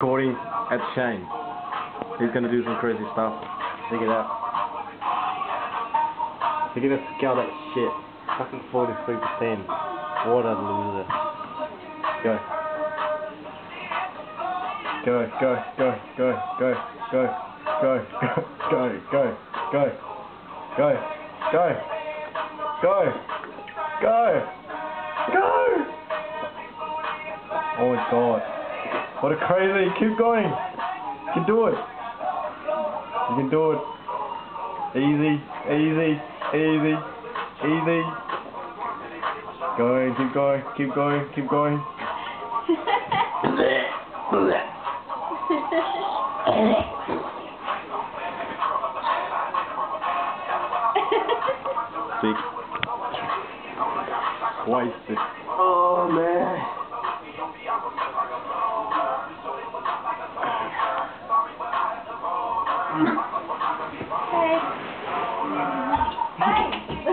Recording at Shane. He's gonna do some crazy stuff. Check it out. Look at the scale that shit. Fucking 43%. What a loser. Go. Go, go, go, go, go, go, go, go, go, go, go, go, go, go, go! Oh my god. What a crazy, keep going. You can do it. You can do it. Easy, easy, easy, easy. Going, keep going, keep going, keep going. Big. Wasted. Oh man. Ừ. Hey. Hey.